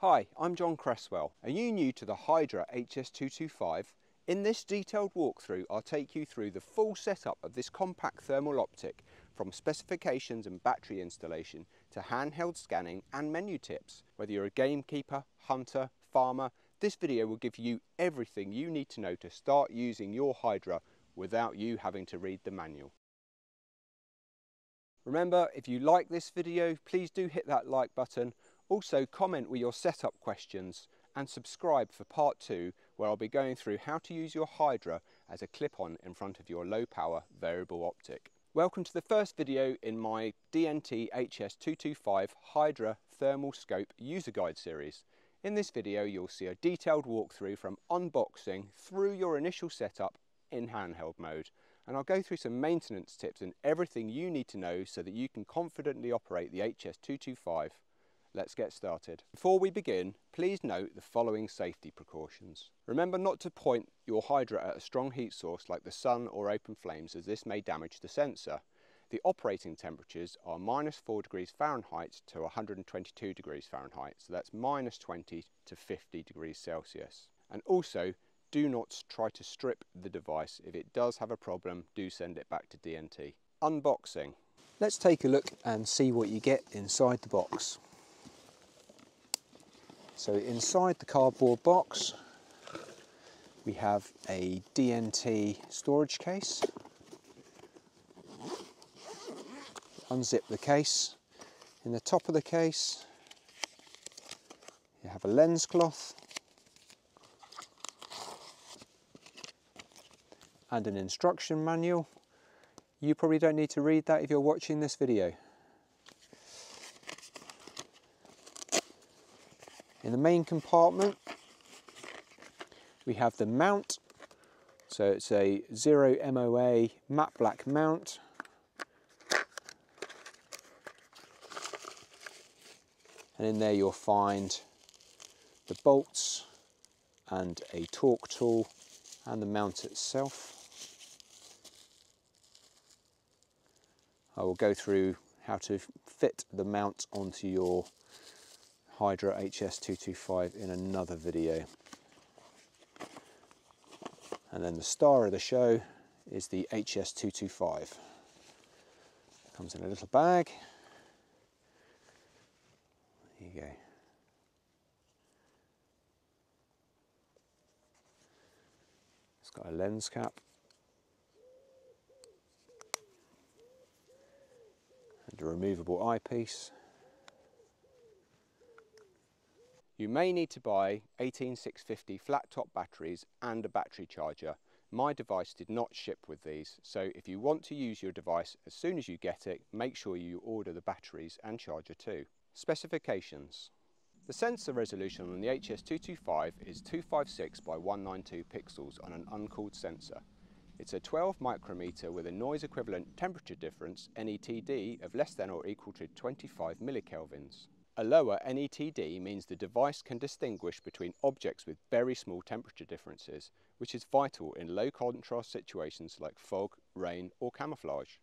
Hi, I'm Jon Cresswell. Are you new to the Hydra HS225? In this detailed walkthrough, I'll take you through the full setup of this compact thermal optic from specifications and battery installation to handheld scanning and menu tips. Whether you're a gamekeeper, hunter, farmer, this video will give you everything you need to know to start using your Hydra without you having to read the manual. Remember, if you like this video, please do hit that like button. Also comment with your setup questions and subscribe for part two where I'll be going through how to use your Hydra as a clip-on in front of your low power variable optic. Welcome to the first video in my DNT HS225 Hydra Thermal Scope User Guide series. In this video you'll see a detailed walkthrough from unboxing through your initial setup in handheld mode and I'll go through some maintenance tips and everything you need to know so that you can confidently operate the HS225. Let's get started. Before we begin, please note the following safety precautions. Remember not to point your Hydra at a strong heat source like the sun or open flames as this may damage the sensor. The operating temperatures are minus 4 degrees Fahrenheit to 122 degrees Fahrenheit, so that's minus 20 to 50 degrees Celsius. And also, do not try to strip the device. If it does have a problem, do send it back to DNT. Unboxing. Let's take a look and see what you get inside the box. So inside the cardboard box, we have a DNT storage case. Unzip the case. In the top of the case, you have a lens cloth and an instruction manual. You probably don't need to read that if you're watching this video. In the main compartment, we have the mount. So it's a zero MOA matte black mount. And in there you'll find the bolts and a torque tool and the mount itself. I will go through how to fit the mount onto your Hydra HS225 in another video. And then the star of the show is the HS225. Comes in a little bag. There you go. It's got a lens cap and a removable eyepiece. You may need to buy 18650 flat top batteries and a battery charger. My device did not ship with these, so if you want to use your device as soon as you get it, make sure you order the batteries and charger too. Specifications. The sensor resolution on the HS225 is 256 by 192 pixels on an uncooled sensor. It's a 12 micrometer with a noise equivalent temperature difference, NETD, of less than or equal to 25 millikelvins. A lower NETD means the device can distinguish between objects with very small temperature differences, which is vital in low contrast situations like fog, rain or camouflage.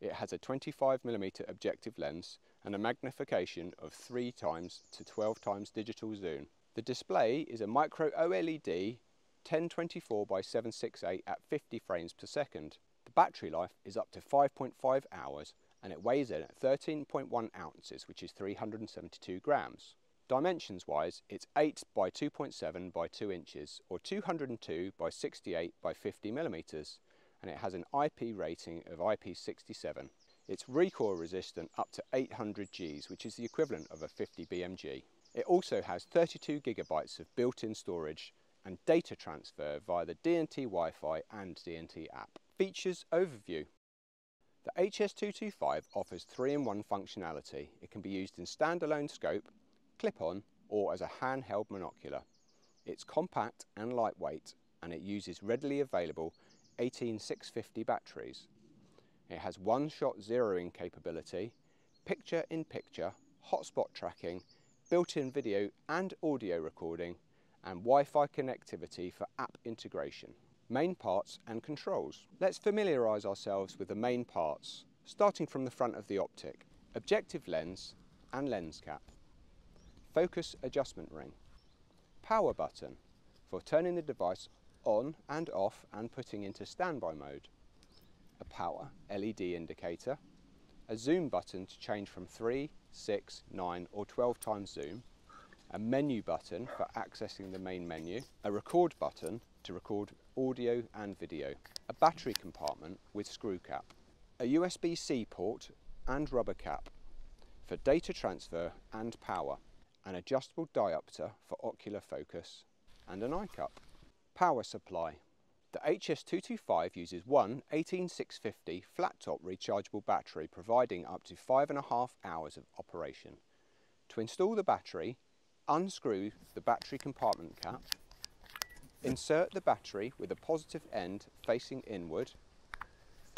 It has a 25mm objective lens and a magnification of 3 times to 12 times digital zoom. The display is a micro OLED 1024 by 768 at 50 frames per second. The battery life is up to 5.5 hours and it weighs in at 13.1 ounces, which is 372 grams. Dimensions wise, it's 8 by 2.7 by 2 inches, or 202 by 68 by 50 millimeters, and it has an IP rating of IP67. It's recoil resistant up to 800 Gs, which is the equivalent of a 50 BMG. It also has 32 gigabytes of built-in storage and data transfer via the DNT Wi-Fi and DNT app. Features overview. The HS225 offers 3-in-1 functionality. It can be used in standalone scope, clip-on or as a handheld monocular. It's compact and lightweight and it uses readily available 18650 batteries. It has one-shot zeroing capability, picture-in-picture, -picture, hotspot tracking, built-in video and audio recording and Wi-Fi connectivity for app integration. Main parts and controls. Let's familiarise ourselves with the main parts, starting from the front of the optic, objective lens and lens cap. focus adjustment ring. Power button for turning the device on and off and putting into standby mode. A power LED indicator. A zoom button to change from 3, 6, 9 or 12 times zoom. A menu button for accessing the main menu. A record button to record audio and video. A battery compartment with screw cap. A USB-C port and rubber cap for data transfer and power. An adjustable diopter for ocular focus and an eye cup. Power supply. The HS225 uses one 18650 flat top rechargeable battery providing up to five and a half hours of operation. To install the battery, unscrew the battery compartment cap, insert the battery with a positive end facing inward,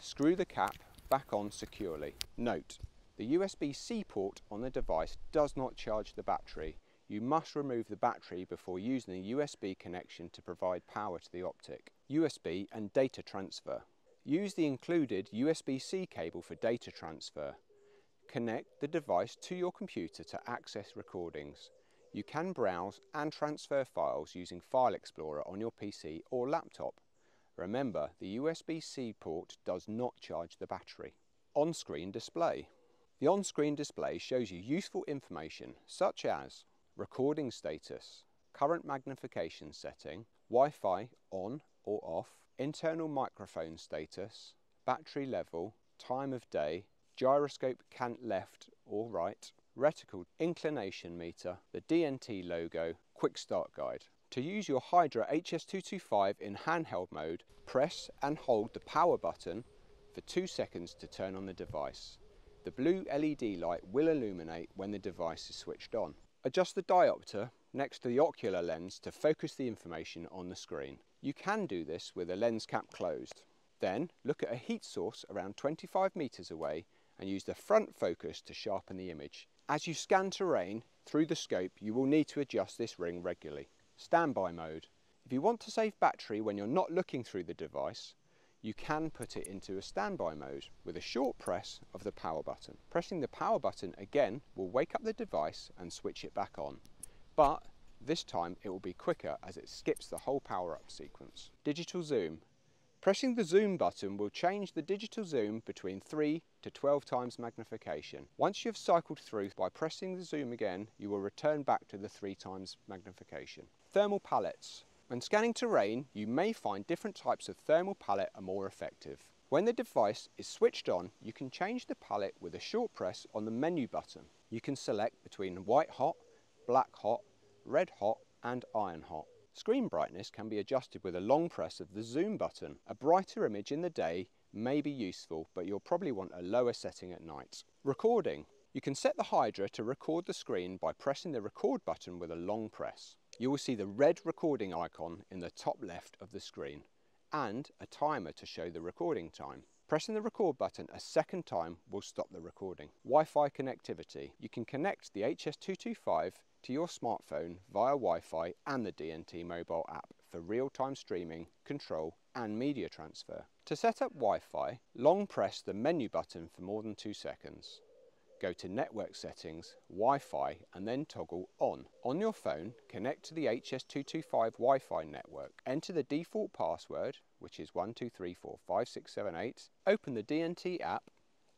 screw the cap back on securely. Note, the USB-C port on the device does not charge the battery you must remove the battery before using the USB connection to provide power to the optic. USB and data transfer. Use the included USB-C cable for data transfer. Connect the device to your computer to access recordings. You can browse and transfer files using File Explorer on your PC or laptop. Remember, the USB-C port does not charge the battery. On-screen display. The on-screen display shows you useful information such as recording status, current magnification setting, Wi-Fi on or off, internal microphone status, battery level, time of day, gyroscope cant left or right, reticle inclination meter, the DNT logo, quick start guide. To use your Hydra HS225 in handheld mode, press and hold the power button for two seconds to turn on the device. The blue LED light will illuminate when the device is switched on. Adjust the diopter next to the ocular lens to focus the information on the screen. You can do this with a lens cap closed. Then look at a heat source around 25 metres away and use the front focus to sharpen the image. As you scan terrain through the scope you will need to adjust this ring regularly. Standby mode. If you want to save battery when you're not looking through the device, you can put it into a standby mode with a short press of the power button. Pressing the power button again will wake up the device and switch it back on. But this time it will be quicker as it skips the whole power up sequence. Digital zoom. Pressing the zoom button will change the digital zoom between 3 to 12 times magnification. Once you've cycled through by pressing the zoom again, you will return back to the 3 times magnification. Thermal palettes. When scanning terrain, you may find different types of thermal palette are more effective. When the device is switched on, you can change the palette with a short press on the menu button. You can select between white hot, black hot, red hot and iron hot. Screen brightness can be adjusted with a long press of the zoom button. A brighter image in the day may be useful, but you'll probably want a lower setting at night. Recording. You can set the Hydra to record the screen by pressing the record button with a long press you will see the red recording icon in the top left of the screen and a timer to show the recording time. Pressing the record button a second time will stop the recording. Wi-Fi connectivity. You can connect the HS225 to your smartphone via Wi-Fi and the DNT mobile app for real-time streaming, control and media transfer. To set up Wi-Fi, long press the menu button for more than two seconds go to Network Settings, Wi-Fi and then toggle On. On your phone, connect to the HS225 Wi-Fi network. Enter the default password, which is 12345678. Open the DNT app,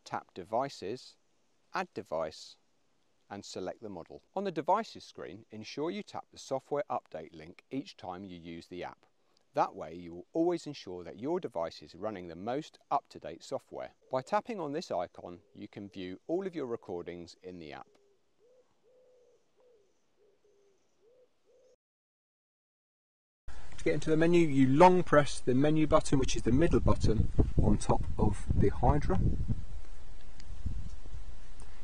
tap Devices, Add Device and select the model. On the Devices screen, ensure you tap the Software Update link each time you use the app. That way you will always ensure that your device is running the most up-to-date software. By tapping on this icon, you can view all of your recordings in the app. To get into the menu, you long press the menu button, which is the middle button on top of the Hydra.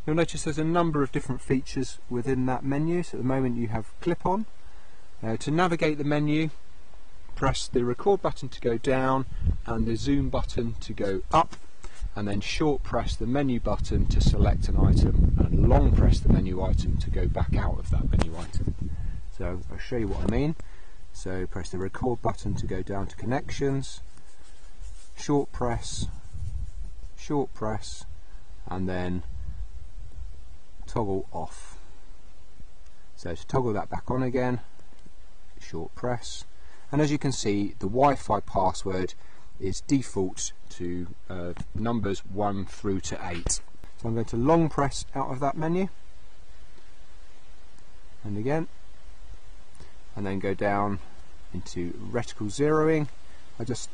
You'll notice there's a number of different features within that menu. So at the moment you have clip on. Uh, to navigate the menu, press the record button to go down and the zoom button to go up and then short press the menu button to select an item and long press the menu item to go back out of that menu item. So I'll show you what I mean. So press the record button to go down to connections, short press, short press and then toggle off. So to toggle that back on again, short press, and as you can see the Wi-Fi password is default to uh, numbers 1 through to 8. So I'm going to long press out of that menu and again and then go down into reticle zeroing. I just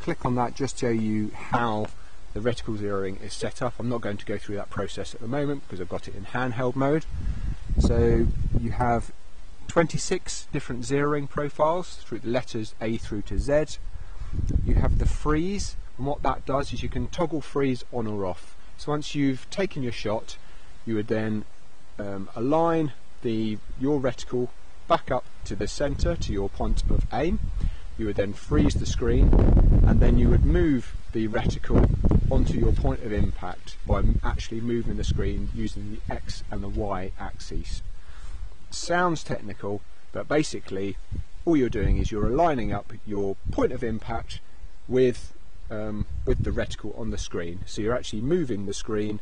click on that just to show you how the reticle zeroing is set up. I'm not going to go through that process at the moment because I've got it in handheld mode. So you have 26 different zeroing profiles through the letters A through to Z. You have the freeze, and what that does is you can toggle freeze on or off. So once you've taken your shot, you would then um, align the your reticle back up to the center to your point of aim. You would then freeze the screen, and then you would move the reticle onto your point of impact by actually moving the screen using the X and the Y axes. Sounds technical, but basically all you're doing is you're aligning up your point of impact with um, with the reticle on the screen. So you're actually moving the screen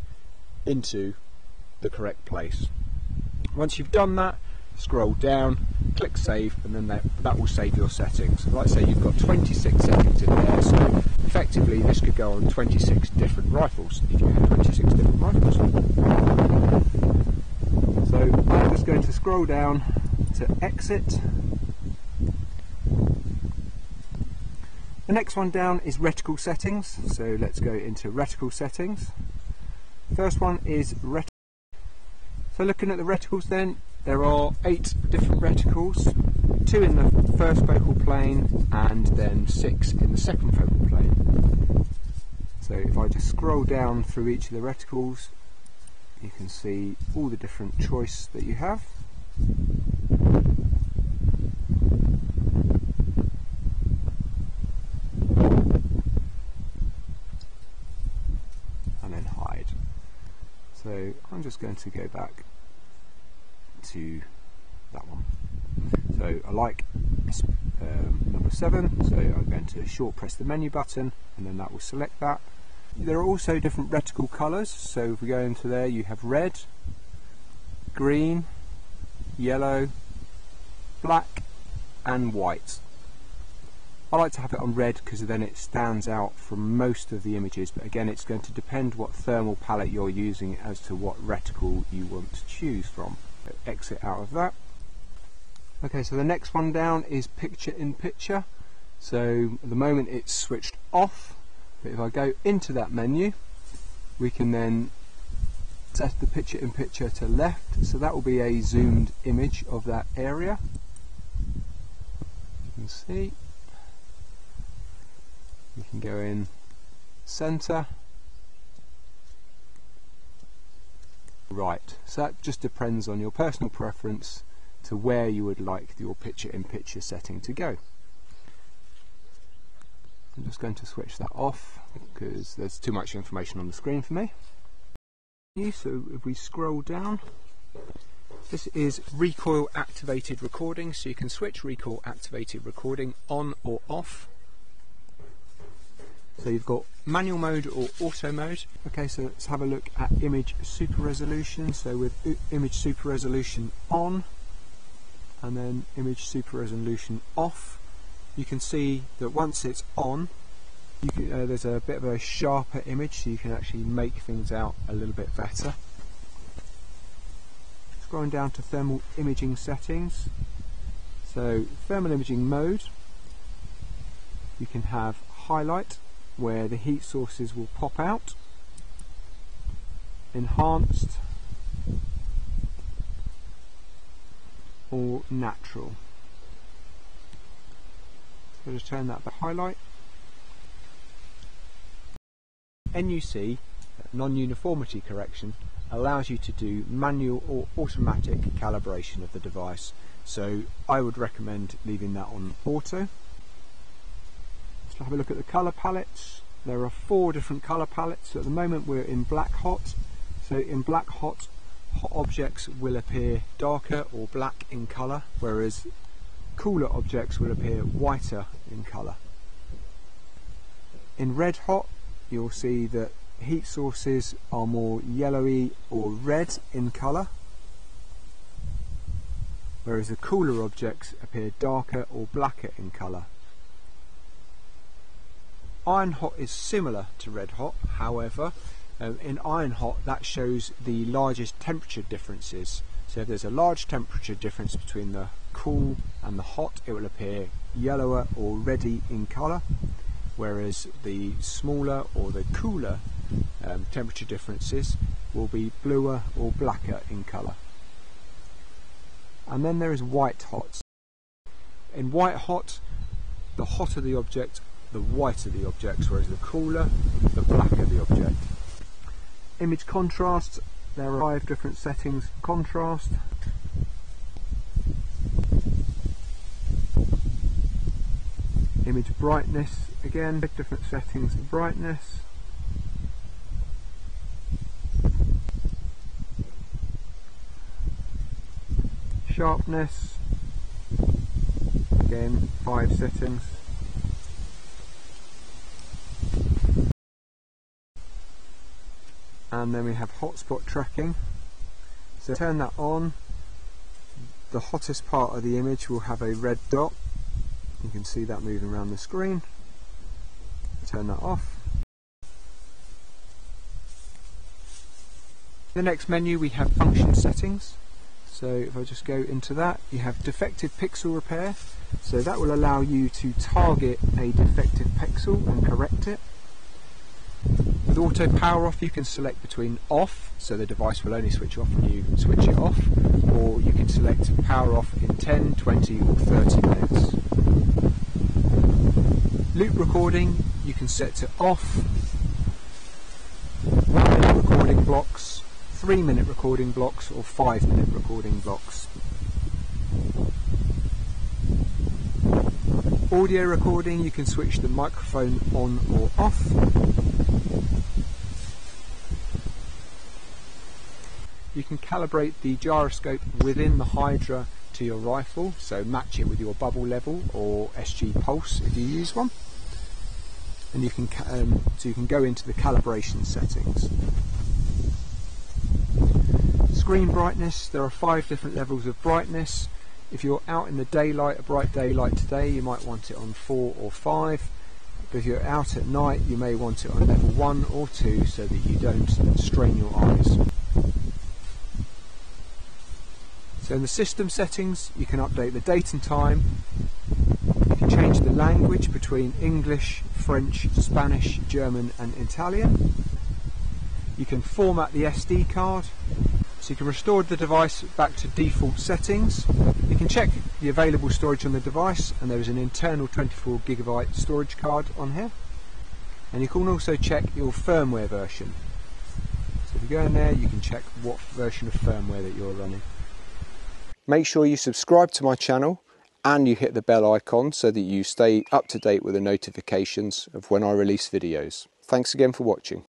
into the correct place. Once you've done that, scroll down, click save, and then that, that will save your settings. Like I say, you've got 26 settings in there, so effectively this could go on 26 different rifles if you had 26 different rifles. So I'm just going to scroll down to exit. The next one down is reticle settings, so let's go into reticle settings. First one is reticle. So looking at the reticles then, there are eight different reticles, two in the first focal plane and then six in the second focal plane. So if I just scroll down through each of the reticles, you can see all the different choice that you have. And then hide. So I'm just going to go back to that one. So I like um, number 7, so I'm going to short press the menu button and then that will select that. There are also different reticle colours, so if we go into there you have red, green, yellow, black and white. I like to have it on red because then it stands out from most of the images but again it's going to depend what thermal palette you're using as to what reticle you want to choose from exit out of that. Okay, so the next one down is picture in picture. So at the moment it's switched off, but if I go into that menu, we can then set the picture in picture to left, so that will be a zoomed image of that area. You can see. You can go in center right. So that just depends on your personal preference to where you would like your picture-in-picture -picture setting to go. I'm just going to switch that off because there's too much information on the screen for me. So if we scroll down, this is recoil activated recording, so you can switch recoil activated recording on or off so you've got manual mode or auto mode. Okay, so let's have a look at image super resolution. So with image super resolution on and then image super resolution off, you can see that once it's on, can, uh, there's a bit of a sharper image so you can actually make things out a little bit better. Scrolling down to thermal imaging settings. So thermal imaging mode, you can have highlight where the heat sources will pop out, enhanced or natural. So just turn that to highlight. NUC, non-uniformity correction, allows you to do manual or automatic calibration of the device. So I would recommend leaving that on auto have a look at the colour palettes. There are four different colour palettes. At the moment we're in black hot. So in black hot, hot objects will appear darker or black in colour, whereas cooler objects will appear whiter in colour. In red hot, you'll see that heat sources are more yellowy or red in colour. whereas the cooler objects appear darker or blacker in colour. Iron hot is similar to red hot, however, um, in iron hot that shows the largest temperature differences. So if there's a large temperature difference between the cool and the hot, it will appear yellower or reddy in colour, whereas the smaller or the cooler um, temperature differences will be bluer or blacker in colour. And then there is white hot. In white hot, the hotter the object, the whiter the object, whereas the cooler, the blacker the object. Image contrast, there are five different settings contrast. Image brightness, again, different settings for brightness. Sharpness, again, five settings. And then we have hotspot tracking. So turn that on. The hottest part of the image will have a red dot. You can see that moving around the screen. Turn that off. The next menu we have function settings. So if I just go into that you have defective pixel repair. So that will allow you to target a defective pixel and correct it with auto power off you can select between off, so the device will only switch off when you switch it off, or you can select power off in 10, 20 or 30 minutes. Loop recording you can set to off, 1 minute recording blocks, 3 minute recording blocks or 5 minute recording blocks. Audio recording you can switch the microphone on or off you can calibrate the gyroscope within the Hydra to your rifle, so match it with your bubble level or SG pulse if you use one. And you can um, so you can go into the calibration settings. Screen brightness, there are five different levels of brightness. If you're out in the daylight, a bright daylight today, you might want it on 4 or 5. But if you're out at night, you may want it on level 1 or 2 so that you don't strain your eyes. So in the system settings you can update the date and time, you can change the language between English, French, Spanish, German and Italian. You can format the SD card, so you can restore the device back to default settings. You can check the available storage on the device and there is an internal 24 gigabyte storage card on here. And you can also check your firmware version. So if you go in there you can check what version of firmware that you're running. Make sure you subscribe to my channel and you hit the bell icon so that you stay up to date with the notifications of when I release videos. Thanks again for watching.